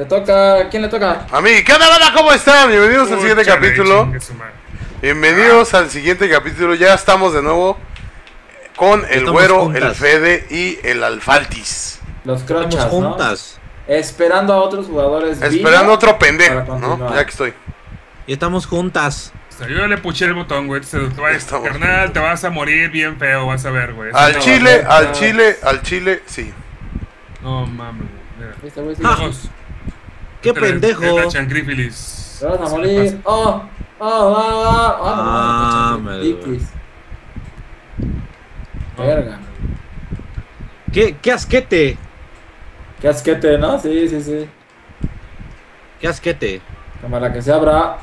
Te toca. ¿Quién le toca? A mí, ¿qué onda, banda? ¿Cómo están? Bienvenidos al siguiente capítulo. Bienvenidos al siguiente capítulo. Ya estamos de nuevo con el güero, juntas. el Fede y el Alfaltis. Los crochas, ¿no? juntas. Esperando a otros jugadores. Esperando vino. otro pendejo, ¿no? Ya que estoy. Y estamos juntas. O sea, yo le puché el botón, güey. Carnal, te vas a morir bien feo, vas a ver, güey. Al no, chile, al chile, al chile, sí. No mames. Mira. Este güey sí. ¡Qué pendejo! Te vas a morir. Oh, oh, oh, oh, oh, Ah, no, me. Verga. ¡Qué, qué asquete! Qué asquete, ¿no? Sí, sí, sí. ¡Qué asquete! Cámara que se abra.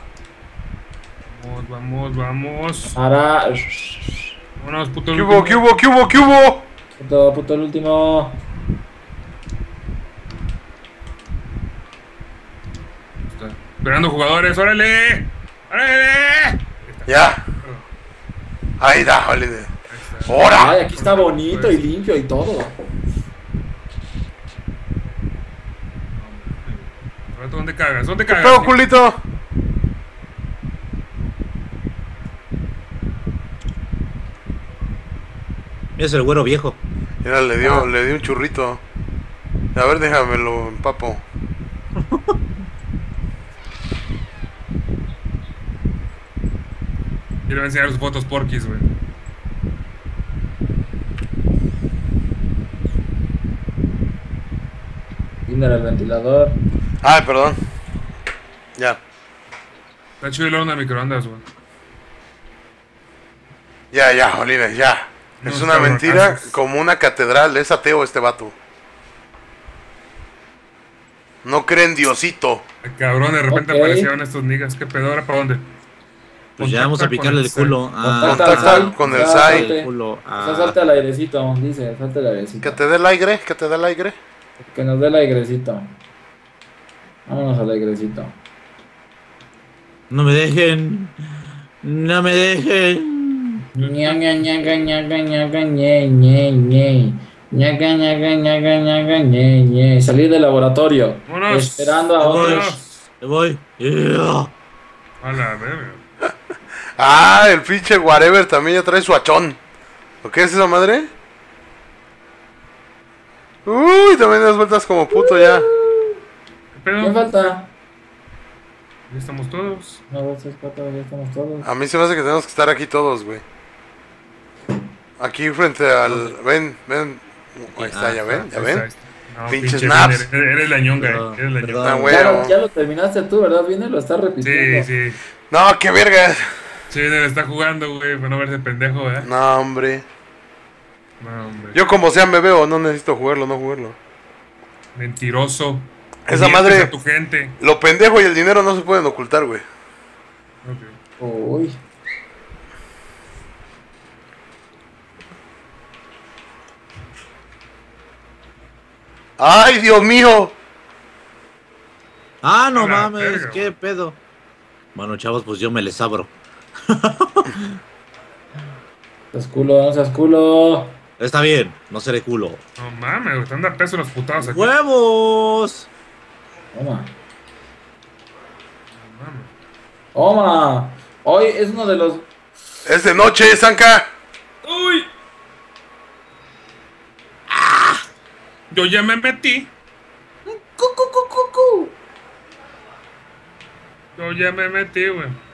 Vamos, vamos, vamos. Ahora. Vámonos, puto. ¿Qué hubo, último. qué hubo, qué hubo, qué hubo? Puto, puto el último. Está Esperando jugadores, órale. ¡Órale! Ya. Ahí da, está. ¡Hora! Ay, aquí está bonito y limpio y todo. ¿Dónde cagas? ¿Dónde ¿Qué cagas? pedo, culito? Es el güero viejo. Mira, le dio, Ah. le dio un churrito. A ver, déjamelo, papo. Y le voy a enseñar sus fotos porquis, güey. Tinder el ventilador. Ay, perdón. Ya, Está chido el horno de microondas, güey. ya, ya, Oliver, ya. No, Es una mentira haces- como una catedral. Es ateo este vato. No cree en Diosito. Ay, Cabrón, de repente Ok. aparecieron estos niggas. ¿Qué pedo? ¿Ahora para dónde? Pues ya vamos a picarle el culo. Ah, Contacta con el Sai. O Ah, sea, salte al airecito, dice, salte al airecito. Que te dé el aire, que te dé el aire. Que nos dé el airecito. Vámonos al airecito. no me dejen. No me dejen. Ñaga, ñaga, ñaga, ñaga, ñe, ñe, ñe. Ñaga, ñaga, ñaga, ñaga, ñe, ñe. Salir del laboratorio. Esperando a otros. Me voy. A la verga. Ah, el pinche whatever también ya trae su achón. ¿O qué es esa madre? Uy, también das vueltas como puto ya. ¿Qué pedo? ¿Quién falta? Ya estamos todos. No, dos, tres, cuatro, ya estamos todos. A mí se me hace que tenemos que estar aquí todos, güey. Aquí frente al... Ven, ven. Ahí está, ya ven, ya ven. No, Pinches pinche naps. Viner, Eres, la ñonga, eres la ñonga. Ah, güey. Ya ya lo terminaste tú, ¿verdad? Viene, lo estás repitiendo. Sí, sí. No, qué verga. Sí, Viner está jugando, güey, para no verse pendejo, ¿eh? No, hombre. No, hombre. Yo como sea me veo, no necesito jugarlo, no jugarlo. Mentiroso. Esa madre- a tu gente. Lo pendejo y el dinero no se pueden ocultar, güey. Ok. Uy. ¡Ay, Dios mío! Ah, no mames. ¿Qué pedo? Bueno, chavos, pues yo me les abro. Seas culo, no seas culo. Está bien, no seré culo. No mames, te anda peso los putados aquí. ¡Huevos! Toma. No mames. Toma. Hoy es uno de los. Es de noche, Zanka. ¡Uy! ¡Ah! Yo ya me metí. Cu, cu, cu, cu, cu. Yo ya me metí, güey.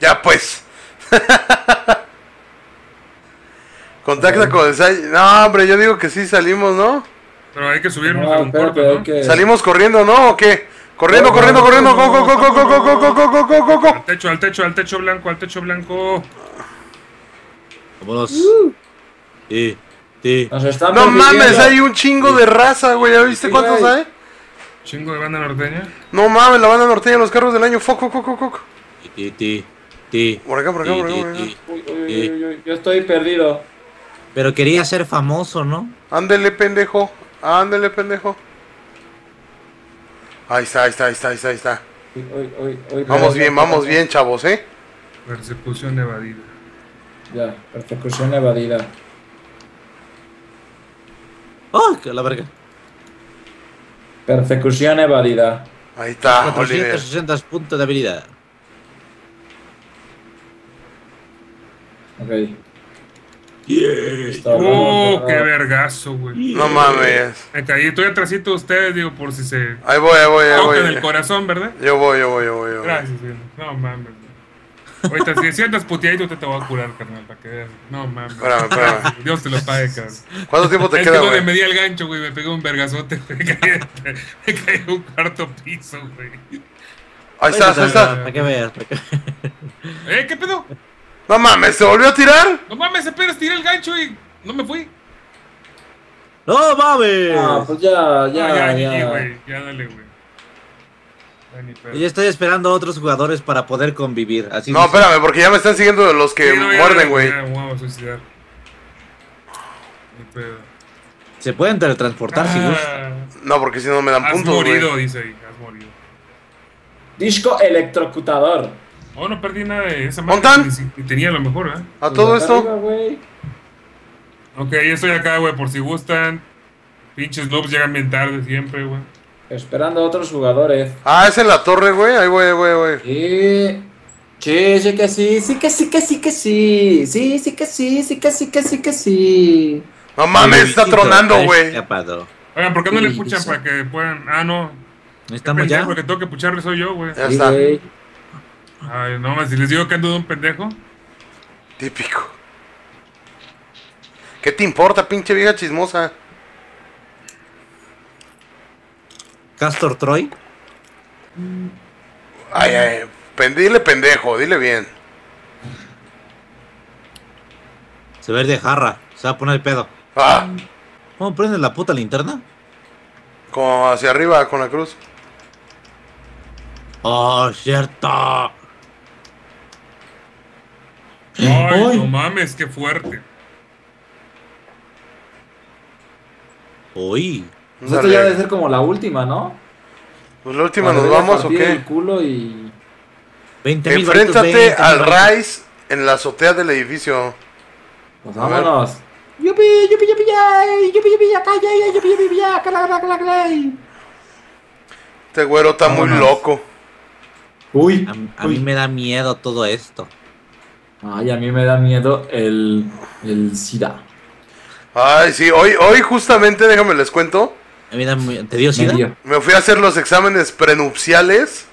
Ya pues. Contacta con el Sai. No, hombre, yo digo que sí salimos, ¿no? Pero hay que subirnos No, a un corto, ¿no? que. ¿Salimos corriendo, no? ¿O qué? Corriendo, corriendo, corriendo. Go, go, go, go, go, go, go, go, go, go, go, go, go. Al techo, al techo, al techo blanco, al techo blanco. Vámonos. Sí, sí. No mames, hay un chingo de raza, güey. ¿Ya viste Sí, cuántos hay? Chingo de banda norteña. No mames, la banda norteña, los carros del año. Foc, foc, foc, foc, foc. Ti, ti, ti. Por acá, por acá, por acá, por acá. Uy, uy, uy, uy, uy, Yo estoy perdido. Pero quería ser famoso, ¿no? Ándele, pendejo. Ándele, pendejo. Ahí está, ahí está, ahí está, ahí está, ahí está. Uy, uy, uy, uy, Vamos bien, vamos bien, chavos, ¿eh? Persecución evadida. Ya, persecución evadida. ¡Oh, que la verga! Persecución evadida. Ahí está, Oliver. 460 puntos de habilidad. Ok. Yeah. Está Oh, qué vergazo, güey. No mames. Me caí, estoy atrásito de ustedes, digo, por si se Ahí voy, ahí voy, ahí tocan el voy. corazón, ¿verdad? Yo voy, yo voy, yo voy. Yo voy. Gracias, güey. No mames. Ahorita, si sientas puteadito, te, te voy a curar, carnal, para que veas. No mames. Espérame, espérame. Dios te lo pague, cabrón. ¿Cuánto tiempo te Es queda, que güey? me di el gancho, güey, me pegué un vergazote, me caí, me caí en un cuarto piso, güey. Ahí estás, ahí estás. Para que veas. para que- ¿Eh? ¿Qué pedo? No mames, ¿se volvió a tirar? No mames, apenas tiré el gancho y no me fui. ¡No mames! Ah, pues ya, Ya, ya, ya, güey. Ya dale, güey. Ya ni pedo. Yo estoy esperando a otros jugadores para poder convivir. Así No, espérame, porque ya me están siguiendo los que Sí, no, muerden, güey. Se pueden teletransportar si gustan. Ah, No, porque si no me dan has puntos, morido, güey. dice ahí. Has morido. Disco electrocutador. Oh, no perdí nada de esa si- ni tenía lo mejor, ¿eh? A todo Pues esto. arriba, güey. Ok, yo estoy acá, güey, por si gustan. Pinches lobos llegan bien tarde siempre, güey. Esperando a otros jugadores. Ah, es en la torre, güey. Ahí voy, ahí voy. Sí. Sí, sí que sí, sí que sí que sí que sí. Sí, sí que sí, sí que sí que sí que sí. No mames, está tronando, güey. Oigan, ¿por qué no le puchan sí. para que puedan.? Ah, no. ¿No estamos ya? Porque tengo que pucharle soy yo, güey. Ya está. Ay, no, más si les digo que ando de un pendejo. Típico. ¿Qué te importa, pinche vieja chismosa? Castor Troy. Ay, ay. pen- dile pendejo, dile bien. Se ve de jarra. Se va a poner el pedo. Ah, ¿Cómo prendes la puta linterna? como hacia arriba con la cruz. Oh, cierto. Ay, Ay. no mames, qué fuerte. Uy. Pues esto ya debe ser como la última, ¿no? Pues la última Cuando nos vamos o qué? el culo y... 20 mil Enfréntate al Rice en la azotea del edificio. Pues vámonos. Yupi, yupi, yupi, yupi, yupi, ya, calla, ya, yupi, yupi, ya, cala, cala, cala, cala. Este güero está muy Vámonos. loco. Uy, A, a mí uy. me da miedo todo esto. Ay, a mí me da miedo el, el SIDA. Ay, sí, hoy, hoy justamente, déjame les cuento. A mí me da muy- ¿Te dio sida? Medio. Me fui a hacer los exámenes prenupciales.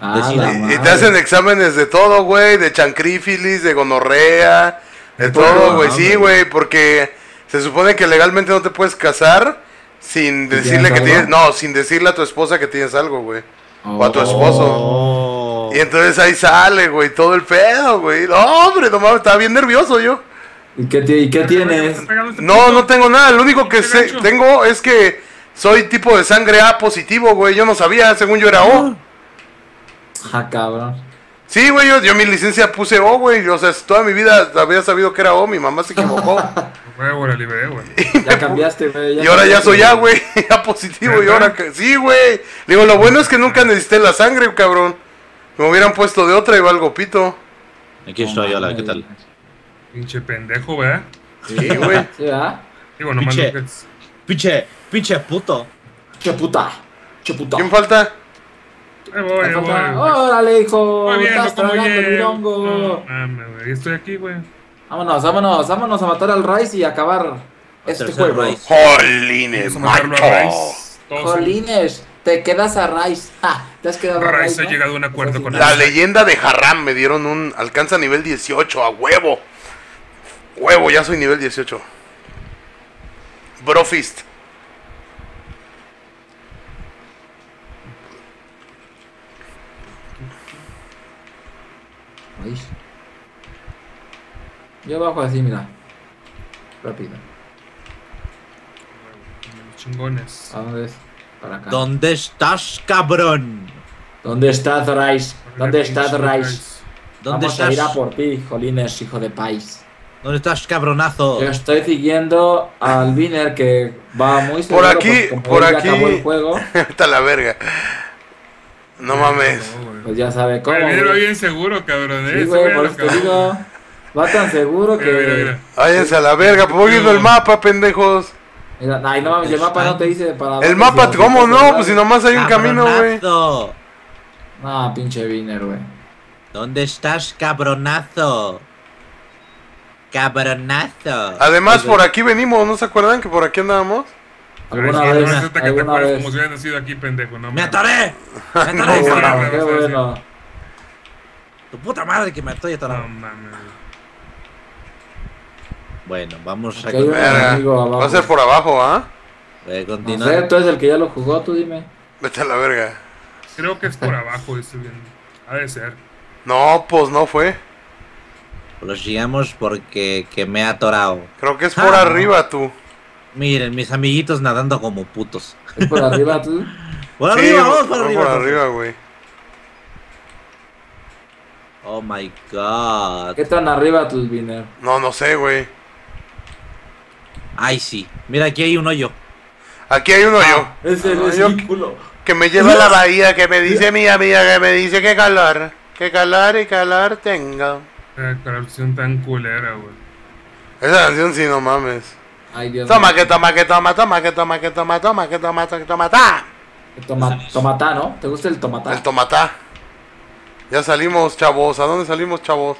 Ah, De SIDA. la Y, madre. te hacen exámenes de todo, güey. De chancrífilis, de gonorrea. De todo, güey. Sí, güey. güey. Porque se supone que legalmente no te puedes casar sin ¿Si decirle tienes que algo? tienes. No, sin decirle a tu esposa que tienes algo, güey. O a tu Oh. esposo. Y entonces ahí sale, güey, todo el pedo, güey. No, hombre, no mames, estaba bien nervioso yo. ¿Y qué, y qué tienes? No, no tengo nada. Lo único que sé, tengo es que soy tipo de sangre A positivo, güey. Yo no sabía, según yo era O. Ah, cabrón. Sí, güey, yo, yo mi licencia puse O, güey. O sea, toda mi vida había sabido que era O. Mi mamá se equivocó. Huevo, la liberé, güey. Ya cambiaste, güey. y ahora ya soy A, güey. A positivo. Y ahora que. Sí, güey. Digo, lo bueno es que nunca necesité la sangre, cabrón. Me hubieran puesto de otra y valgo pito. Aquí estoy, hola, ¿qué tal? Pinche pendejo, ¿verdad? Sí, güey. ¿Sí, ah? Digo, nomás Pinche. es- Pinche, pinche puto. Che puta. Che puta. ¿Quién falta? Ahí voy, ahí Me voy. Órale, hijo. Estás. No güey. Estoy aquí, güey. Vámonos, vámonos, vámonos a matar al Rice y acabar este juego. Jolines. Todos Jolines, te quedas a Rice. Ah, te has quedado a Rice Rice. ha ¿no? llegado a un acuerdo con La leyenda de Harram me dieron un. Alcanza nivel 18, a huevo. Huevo, ya soy nivel 18. Brofist. Yo bajo así, mira. Rápido. Chingones. ¿A dónde es? Para acá. ¿Dónde estás, cabrón? ¿Dónde estás, Rice? ¿Dónde estás, Rice? ¿Dónde Vamos a ir a estás? por ti, Jolines, hijo de país. ¿Dónde estás, cabronazo? Yo estoy siguiendo al Viner que va muy seguro Por aquí, por aquí. acabó el juego, Está la verga. No mames. Güey. pues ya sabe cómo. Güey, mira, güey. bien seguro, cabrón. Sí, eh, güey, ese por eso te digo. Va tan seguro que. Váyanse a la verga, pues voy viendo el mapa, pendejos. Ay, no mames, el mapa no te dice para El mapa, si ¿cómo no? Pues si nomás hay un camino, güey. Cabronazo. No, pinche Viner, güey. ¿Dónde estás, cabronazo? Cabronazo. Además, por aquí venimos, ¿no se acuerdan que por aquí andábamos? Alguna vez, no que te vez. como si hubieras nacido aquí, pendejo, ¿no? ¡Me atoré! ¡Me atoré! sí, bueno, güey, qué bueno. Tu puta madre que me estoy No atorando. mames. Bueno, vamos a enemigo abajo. Va a ser por abajo, ¿ah? A No sé, tú eres el que ya lo jugó, tú dime. Vete a la verga. Creo que es por abajo, estoy bien. Ha de ser. No, pues no fue. Lo sigamos porque que me ha atorado. Creo que es por Ah. arriba, tú. Miren, mis amiguitos nadando como putos. ¿Es por arriba tú? Por Sí, arriba, vamos por arriba. por entonces. arriba, güey. Oh my god. ¿Qué tan arriba tú, Viner? No, no sé, güey. Ay, sí. Mira, aquí hay un hoyo. Aquí hay uno yo. Ese Ah, es yo- mi culo. Que me lleva a la bahía, que me dice mi amiga, que me dice que calor. Que calor y calor tengo. Qué corrupción tan culera, güey. Esa canción sí, no mames. Ay, Dios Toma, mío. que toma, que toma, toma, que toma, que toma, toma, que toma, que toma, ta. Toma, tomatá, ¿no? ¿Te gusta el tomatá? El tomatá. Ya salimos, chavos. ¿A dónde salimos, chavos?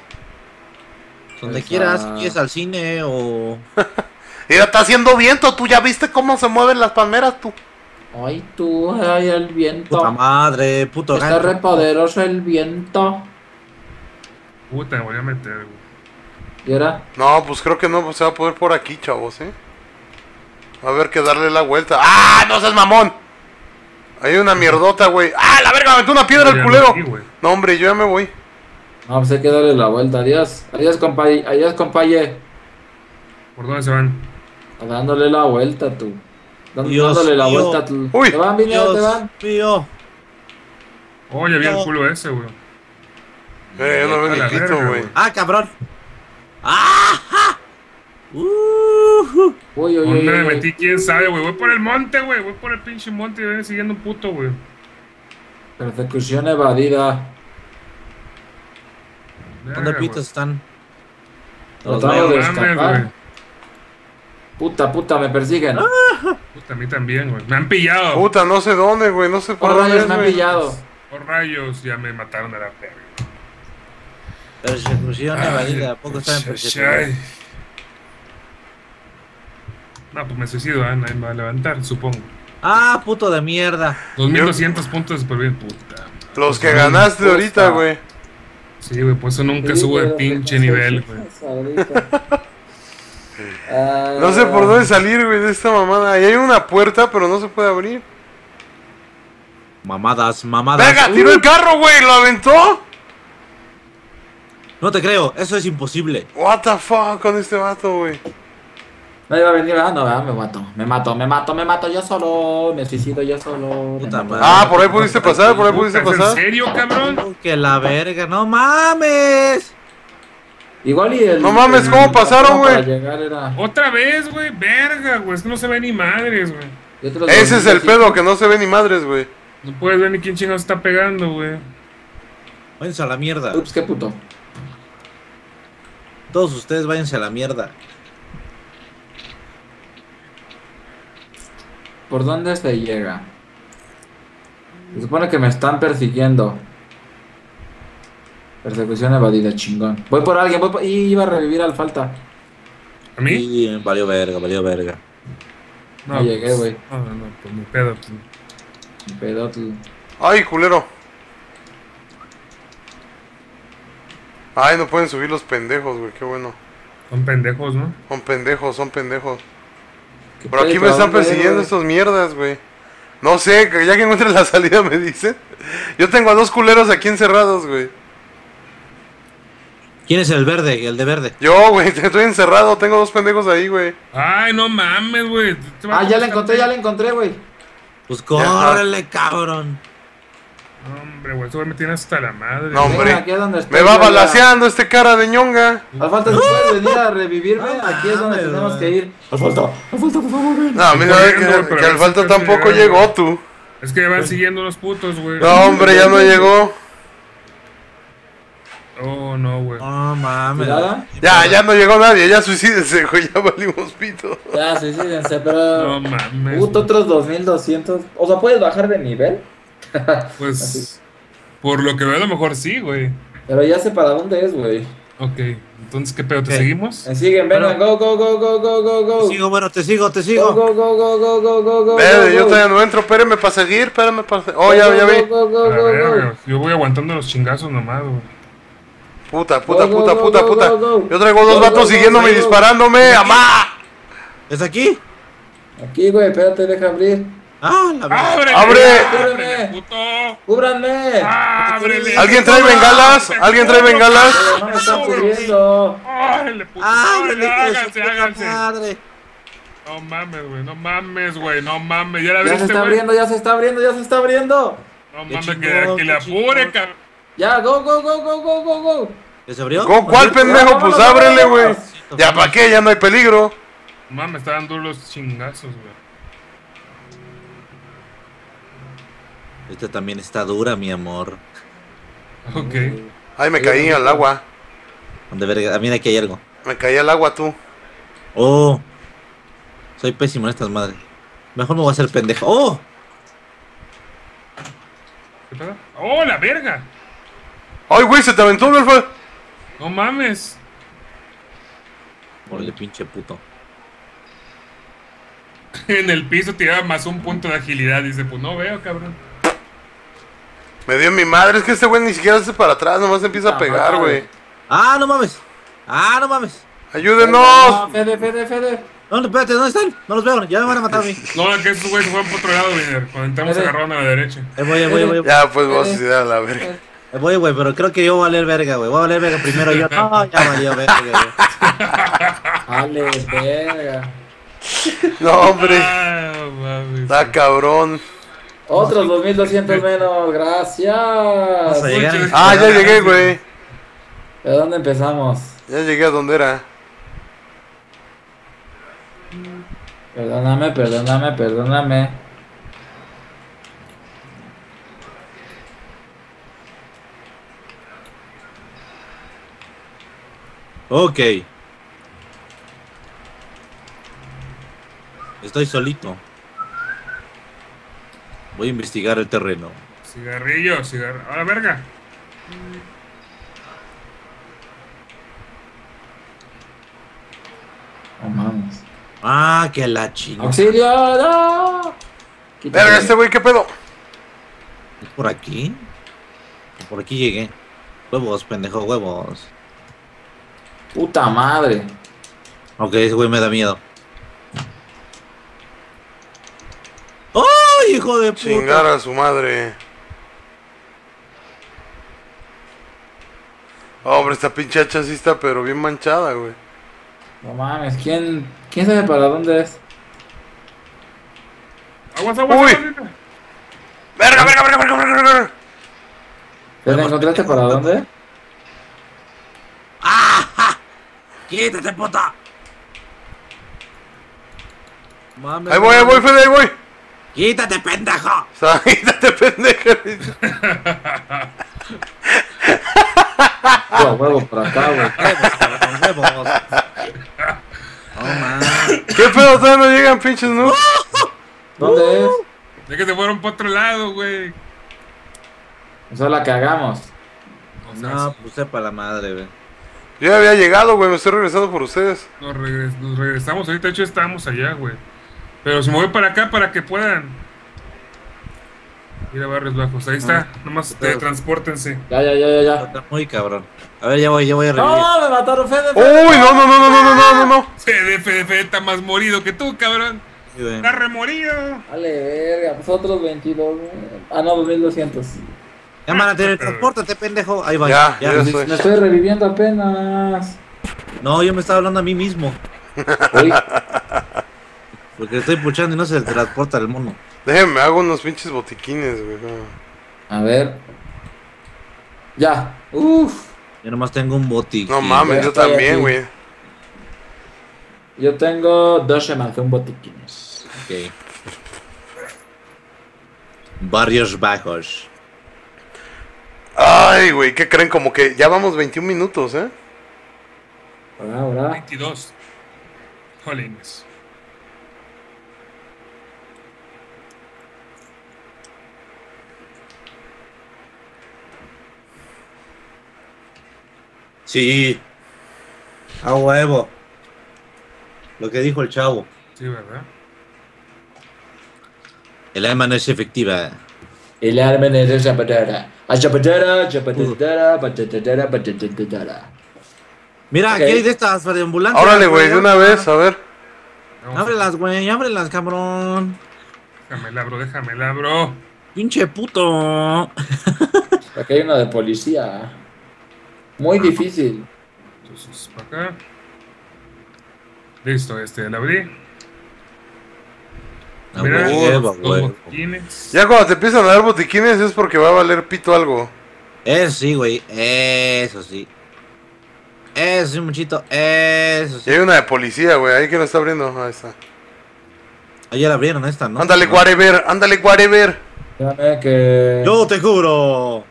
Donde Esa- quieras, si quieres al cine o. Mira, está haciendo viento. ¿Tú ya viste cómo se mueven las palmeras, tú? Ay, tú, ay, el viento. Puta madre, puto Está gancho. re poderoso el viento. Puta, me voy a meter, güey. ¿Y ahora? No, pues creo que no se va a poder por aquí, chavos, ¿eh? Va a haber que darle la vuelta. ¡Ah! ¡No seas mamón! Hay una mierdota, güey. ¡Ah, la verga! Me aventó una piedra el Ya culero. güey. No, hombre, yo ya me voy. No, pues hay que darle la vuelta. Adiós. Adiós, compañe. Adiós, compañe. ¿Por dónde se van? Dándole la vuelta, tú. Dios dándole la mío. vuelta, tú. Uy. ¿Te van, Viner? ¿Te van? mío. Ya vi el culo ese, güey. Eh, yo no veo ni pito, güey. Ah, cabrón. ¡Ah! Uh, Uy, uy, uy. ¿Dónde me metí? ¿Quién sabe, güey? Voy por el monte, güey. Voy por el pinche monte y viene siguiendo un puto, güey. Persecución evadida. ¿Dónde pitos están? No de escapar. Puta, puta, me persiguen. Puta, a mí también, güey. Me han pillado. Puta, no sé dónde, güey. No sé por Por dónde rayos me han pillado. Por rayos, ya me mataron a la verga. Persecución evadida. ¿A poco están en persecución? ay. No, pues me suicido, ¿eh? Nadie me va a levantar, supongo. Ah, puto de mierda. 2200 puntos de bien, puta. Los que ganaste Puta. ahorita, güey. Sí, güey, por eso nunca Sí, subo de pinche ¿qué nivel, güey. Ah, No sé por dónde salir, güey, de esta mamada. Ahí hay una puerta, pero no se puede abrir. Mamadas, mamadas. ¡Venga, tiró el carro, güey! ¿Lo aventó? No te creo, eso es imposible. What the fuck con este vato, güey. Nadie va a venir, ah, no, ah, me mato, me mato, me mato, me mato yo solo, me suicido yo solo. Puta madre. Ah, por ahí pudiste pasar, por ahí pudiste ¿Es en pasar. serio, cabrón? Que la verga, no mames. Igual y el. No mames, el- ¿cómo pasaron, güey? era- Otra vez, güey. Verga, güey. Es que no se ve ni madres, güey. Ese es el 2005. pedo, que no se ve ni madres, güey. No puedes ver ni quién chingados está pegando, güey. Váyanse a la mierda. Ups, qué puto. Todos ustedes váyanse a la mierda. ¿Por dónde se llega? Se supone que me están persiguiendo. Persecución evadida, chingón. Voy por alguien, voy por... Y iba a revivir al falta. ¿A mí? Y valió verga, valió verga. No llegué, güey. No, no, no, pues mi pedo. pues. Un Pedotl. Ay, culero. Ay, no pueden subir los pendejos, güey, qué bueno. Son pendejos, ¿no? Son pendejos, son pendejos. ¿Qué Por aquí pedo? me están ¿Dónde, persiguiendo estos mierdas, güey. No sé, que ya que encuentre la salida me dicen. Yo tengo a dos culeros aquí encerrados, güey. ¿Quién es el verde? El de verde. Yo, güey, estoy encerrado, tengo dos pendejos ahí, güey. Ay, no mames, güey. Ah, ya la encontré, ya la encontré, güey. Pues córrele, cabrón. No, Hombre, güey. Esto me tiene hasta la madre. No, hombre. Venga, aquí es donde estoy, Me va balaseando este cara de ñonga. Al falta, si puedes venir a revivirme, No aquí es donde tenemos güey. que ir. Al falta, al falta, por favor, ven. No, a mí no que, güey, que a al ver falta si tampoco llegó güey. tú. Es que van siguiendo los putos, güey. No, hombre, ya no llegó. Oh, no, güey. No mames. ¿Tirada? Ya, ya no llegó nadie, ya suicídense, güey, ya valimos pito. Ya, suicídense, pero... No mames. Puto, otros 2200. O sea, ¿puedes bajar de nivel? Pues, por lo que veo, a lo mejor sí, güey. Pero ya sé para dónde es, güey. Ok, entonces, ¿qué pedo? ¿Te seguimos? Me siguen, vengan, go, go, go, go, go, go, go. Te sigo, bueno, te sigo, te Go, sigo. go, go, go, go, go, go, go, go, yo todavía no entro, espérenme para seguir, espérenme para seguir. Oh, ya, Go, ya vi. go, go, A go, ver, go. Yo voy aguantando los chingazos nomás, güey. Puta, puta, Go, puta, go, puta, go, puta. Yo traigo dos vatos siguiéndome y disparándome, ¡amá! ¿Es aquí? Aquí, güey, espérate, deja abrir. Ah, la. ¡Ábrele! ¡Abre! ¡Ábrele, puto! ¡Cúbranme! ¡Ábrele! ¿Alguien trae bengalas? ¿Alguien trae bengalas? No me están cubriendo. ¡Árale, puto! Ah, ¡Árale, háganse, háganse! Madre. No mames, güey, no mames, güey, no mames. ¿Ya la Ya se viste, está abriendo, ya se está abriendo, ya se está abriendo. No mames, que, chingón, que le apure, cabrón. Ya, go, go, go, go, go, go, go. ¿Ya se abrió? ¿Con cuál pendejo? Pues ábrele, güey. Ya, ¿para qué? Ya no hay peligro. No mames, estaban duros los chingazos, güey. Esta también está dura, mi amor. Ok. Ay, me caí al agua. Donde verga. Ah, mira, aquí hay algo. Me caí al agua tú. Oh. Soy pésimo en estas madres. Mejor me voy a hacer pendejo. ¡Oh! ¿Qué pedo? ¡Oh, la verga! Ay, güey, se te aventó, Belfa. No mames. Órale, pinche puto. En el piso tiraba más un punto de agilidad. Dice, pues no veo, cabrón. Me dio mi madre. Es que este güey ni siquiera hace para atrás, nomás empieza a Ah, pegar, madre. güey. ¡Ah, no mames! ¡Ah, no mames! Ayúdenos. No, Fede, Fede, Fede. No, no, espérate, ¿dónde están? No los veo, ya me van a matar a mí. No, que esos güeyes se fueron por otro lado, Viner. Cuando entramos agarraron a la derecha. Ahí voy, ahí voy, ahí voy. Ya, pues vamos a a la verga. Voy, güey, pero creo que yo voy a valer verga, güey. Voy a valer verga primero yo. No, ya valió verga, güey. Ale, verga. No, hombre. Ah. Está cabrón. Otros 2200 menos, gracias. Vamos a llegar. Muchas- Ah, ya llegué, güey. ¿De dónde empezamos? Ya llegué a donde era. Perdóname, perdóname, perdóname. Ok. Estoy solito. Voy a investigar el terreno. Cigarrillo, cigarrillo. ¡A la verga! No mames. Ah, que la chingada. ¡Auxilio! ¡No! Verga, este güey, ¿qué pedo? ¿Es por aquí? Por aquí llegué. Huevos, pendejo, huevos. Puta madre. Ok, ese güey me da miedo. ¡Ay, hijo de puta! Chingar a su madre. Hombre, esta pinche hacha sí está, pero bien manchada, güey. No mames, ¿quién, quién sabe para dónde es? ¡Aguas, aguas! Uy. aguas! Verga, verga, verga, verga, verga, verga. ¿Te encontraste para dónde? ¡Quítate, puta! Mames, Ahí voy, ahí voy, Fede, ahí voy. ¡Quítate, pendejo! Sáquate, pendeja. Huevo, huevo, por acá, güey. No mames. ¿Qué pedo? Todavía no llegan pinches noobs. ¿Dónde es? De que se fueron por otro lado, güey. O sea, la que hagamos. O sea, No, sí, pues sepa la madre, güey. Yo ya había llegado, güey. Me estoy regresando por ustedes. nos, regres- nos regresamos. Ahorita, de hecho, estábamos allá, güey. Pero si me voy para acá para que puedan ir a barrios bajos. Ahí está. Nomás pero- transportense. Ya, ya, ya, ya, ya. Está muy cabrón. A ver, ya voy, ya voy a revivir. ¡No! ¡Me mataron, Fede! Fede. Uy, no, no, no, no, no, no, no, no, no. CDF está más morido que tú, cabrón. Sí. Está remorido. Dale, verga. Pues otros 22. güey. Ah, no, 2200. Llaman teletranspórtate, pendejo. Ahí va. Ya, Ya, ya. Me, me estoy reviviendo apenas. No, yo me estaba hablando a mí mismo. Uy, Porque estoy puchando y no se transporta el mono. Déjenme, hago unos pinches botiquines, güey. a ver. Ya. Uf. Yo nomás tengo un botiquín. No mames, ya yo también, güey. Yo tengo dos un botiquines. Ok. Barrios bajos. Ay, güey, ¿qué creen? Como que ya vamos 21 minutos, ¿eh? Ahora, ahora. 22. Jolines. Sí. A huevo. Lo que dijo el chavo. Sí, ¿verdad? El arma no es efectiva. El arma es de zapadera. Mira, Ok. aquí hay de estas de ambulancia. Órale, güey, de una vez, a ver. Ábrelas, güey, ábrelas, cabrón. Déjamela, bro, déjamela, bro. Pinche puto. Aquí hay una de policía. Muy difícil. Entonces, para acá. Listo, este, la abrí. Mira. Ya cuando te empiezan a dar botiquines es porque va a valer pito algo. Eso sí, güey. Eso sí. Eso sí, muchito. Eso Y sí. hay una de policía, güey, ahí que no está abriendo. Ahí está. Ayer abrieron esta, ¿no? Ándale, No. whatever, ándale, whatever. Déjame que. Yo te cubro.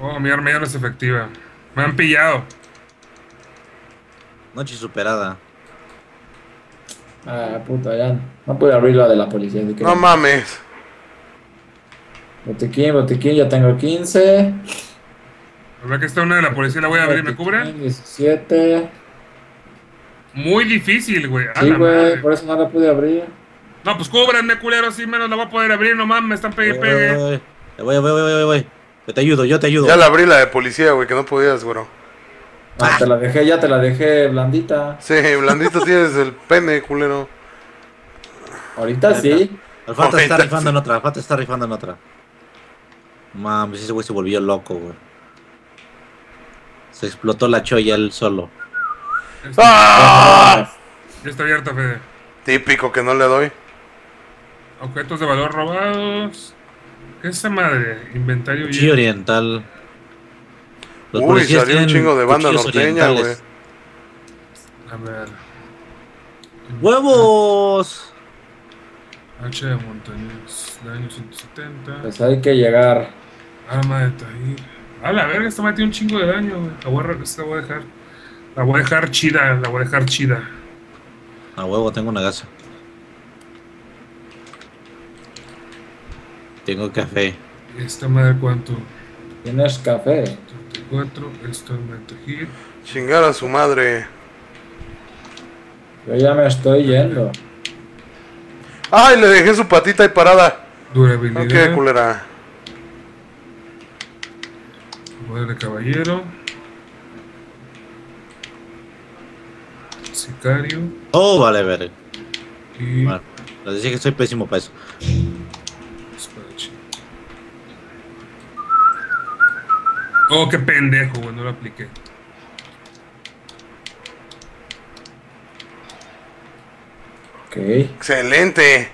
Oh, mi arma ya no es efectiva. Me han pillado. Noche superada. Ah, puta, ya. No pude abrir la de la policía. así que- No mames. Botiquín, botiquín, ya tengo 15. ¿Verdad que está una de la policía? La voy a abrir, ¿me cubre? Botiquín, 17. Muy difícil, güey. Sí, güey, por eso no la pude abrir. No, pues cúbranme, culero, así menos la voy a poder abrir, no mames, me están pegue pegue. voy, voy, voy, voy, voy, voy. Yo te ayudo, yo te ayudo. Ya la abrí la de policía, güey, que no podías, güey. Ah, te la dejé, ya te la dejé blandita. Sí, blandito tienes el pene, culero. Ahorita sí. Alfata está rifando sí. en otra, Alfata está rifando en otra. Mames, ese güey se volvió loco, güey. Se explotó la cholla él solo. Ya está, ¡Ah! ya está abierta, Fede. Típico que no le doy. Objetos de valor robados. ¿Qué es esa madre? Inventario Cuchillo oriental. Los Uy, policías salió un chingo de banda norteña, güey. A ver. ¡Huevos! Hacha de montañas. Daño 170. Pues hay que llegar. Arma de Tahir. A la verga, esta madre tiene un chingo de daño, güey. La voy a, re- esta voy a dejar. La voy a dejar chida, la voy a dejar chida. A huevo, tengo una gasa. Tengo café. Esta madre, ¿cuánto? Tienes café. 34. Esto es Mentahir. Chingar a su madre. Yo ya me estoy yendo. Ay, le dejé su patita ahí parada. Durabilidad. Quede culera. Poder de caballero. Sicario. Oh, vale, ver. Y Bueno, les decía que soy pésimo para eso. Oh, qué pendejo, güey, no lo apliqué. Ok. Excelente.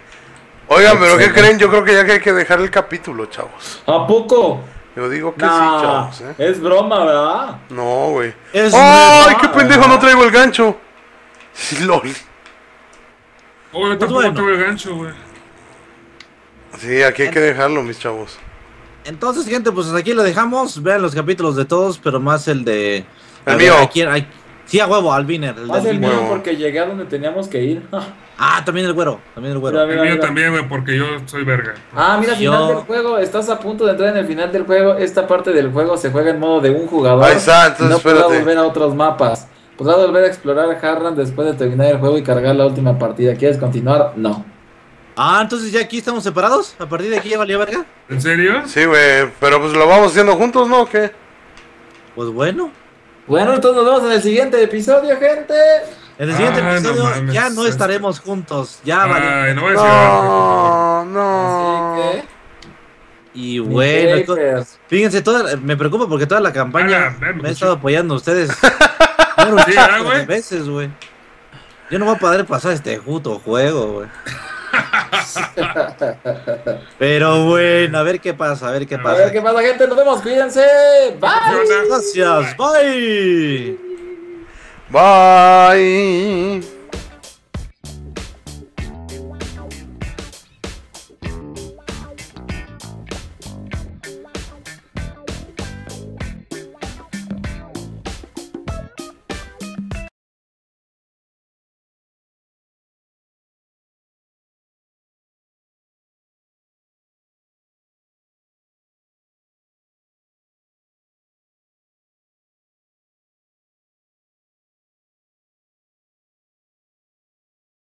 Oigan, pero ¿qué creen? Yo creo que ya que hay que dejar el capítulo, chavos. ¿A poco? Yo digo que sí, chavos, ¿eh? es broma, ¿verdad? No, güey. Es ¡Ay, qué pendejo! No traigo el gancho. Sí, lol. Oh, yo tampoco bueno. tengo el gancho, güey. Sí, aquí hay que dejarlo, mis chavos. Entonces, gente, pues hasta aquí lo dejamos. Vean los capítulos de todos, pero más el de. El ver, mío. ¿a quién? Ay, sí, a huevo, Albiner. El Más el mío porque llegué a donde teníamos que ir. Ah, también el güero. También el güero. Mira, El mira, mío mira. también, güey, porque yo soy verga. Ah, mira, Yo- final del juego. Estás a punto de entrar en el final del juego. Esta parte del juego se juega en modo de un jugador. Ahí está, entonces no podrá espérate. volver a otros mapas. Podrá volver a explorar Harran después de terminar el juego y cargar la última partida. ¿Quieres continuar? No. Ah, entonces ya aquí estamos separados. A partir de aquí ya valió verga. ¿En serio? Sí, güey. Pero pues lo vamos haciendo juntos, ¿no? ¿O qué? Pues bueno. Bueno, entonces nos vemos en el siguiente episodio, gente. En el siguiente Ay, no episodio mames. ya no estaremos juntos. Ya. Ay, no. No, no. Así que. Y bueno, to- fíjense, toda, me preocupa porque toda la campaña ven, me he pues, estado apoyando a ustedes. Bueno, Sí, veces, güey. Yo no voy a poder pasar este puto juego, güey. Pero bueno, a ver qué pasa, a ver qué A pasa. ver qué pasa, gente. Nos vemos. Cuídense. Bye. Gracias, bye. Bye.